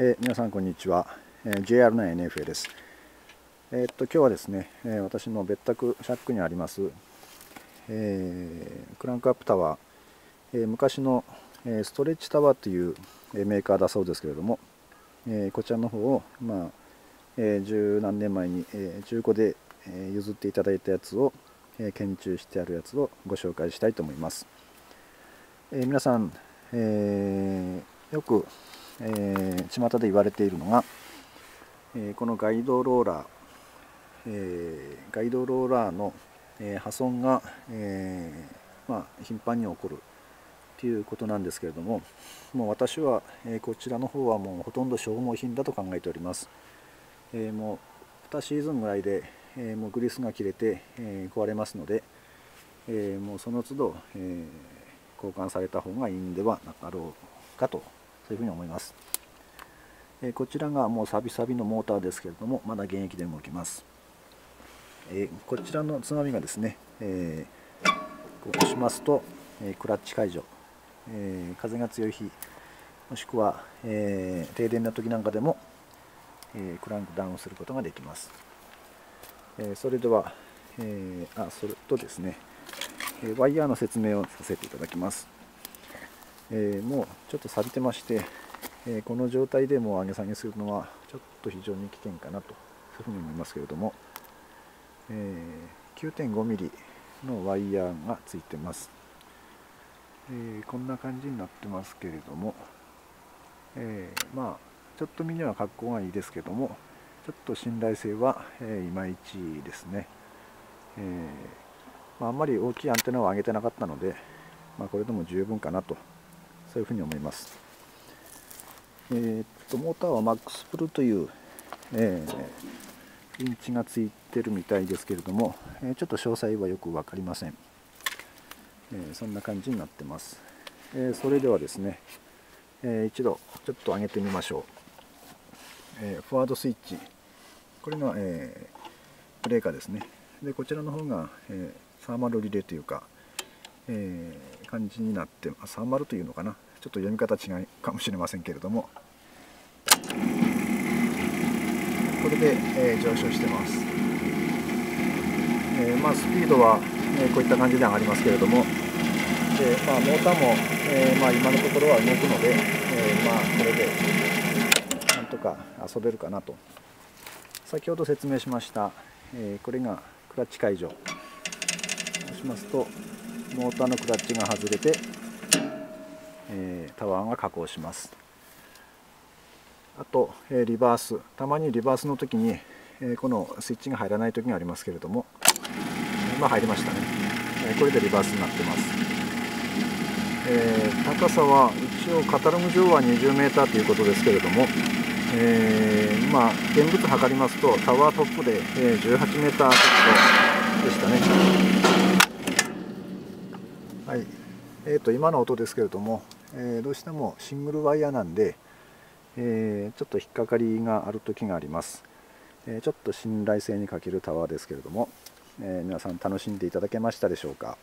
えー、皆さんこんにちは、えー、JR の NFA です。えー、っと今日はですね、えー、私の別宅シャックにあります、えー、クランクアップタワー、えー、昔の、えー、ストレッチタワーという、えー、メーカーだそうですけれども、えー、こちらの方をまあ、えー、十何年前に、えー、中古で、えー、譲っていただいたやつを、えー、研究してあるやつをご紹介したいと思います。えー、皆さん、えー、よくえー、巷で言われているのが、えー、このガイドローラー、えー、ガイドローラーの、え、破損が、えまあ、頻繁に起こるということなんですけれどももう私は、え、こちらの方はもうほとんど消耗品だと考えております、え、もう2シーズンぐらいで、え、もうグリスが切れて、え、壊れますので、え、もうその都度、え、交換された方がいいんではなかろうかと。そういうふうに思います、えこちらがもうサビサビのモーターですけれどもまだ現役で動きます、えこちらのつまみがですね、えこう押しますと、えクラッチ解除、え風が強い日もしくは、え停電の時なんかでも、えクランクダウンすることができます、えそれでは、えあそれとですねワイヤーの説明をさせていただきます。えー、もうちょっと錆びてまして、えー、この状態でもう上げ下げするのはちょっと非常に危険かなとそういうふうに思いますけれども、えー、9.5mm のワイヤーがついてます、えこんな感じになってますけれども、えまあちょっと見には格好がいいですけどもちょっと信頼性は、えいまいちですね、えまあ、あんまり大きいアンテナを上げてなかったので、まあ、これでも十分かなとそういうふうに思います。えー、っとモーターはマックスプルという、えー、インチがついてるみたいですけれども、え、ちょっと詳細はよく分かりません、えそんな感じになってます、えそれではですね、え一度ちょっと上げてみましょう、えフォワードスイッチ。これが、えブレーカーですね。でこちらの方が、えサーマルリレーというかえー、感じになって30というのかな。ちょっと読み方違いかもしれませんけれども。これで、えー、上昇してます、えー、まあ、スピードは、えこういった感じで上がりますけれども。で、まあ、モーターも、えまあ、今のところは動くので、えまあ、これでなんとか遊べるかなと。先ほど説明しました、えこれがクラッチ解除。そうしますとモーターのクラッチが外れて、えー、タワーが加工します。あと、えー、リバース。たまにリバースの時に、えー、このスイッチが入らない時がありますけれどもまあ入りましたね、えこれでリバースになってます、え高さは一応カタログ上は 20m ということですけれどもえー、まあ現物測りますとタワートップで、え 18m ちょっとでしたね。はい。えーと、今の音ですけれども、えー、どうしてもシングルワイヤーなんで、えー、ちょっと引っかかりがある時があります、えー、ちょっと信頼性に欠けるタワーですけれども、え皆さん楽しんでいただけましたでしょうか？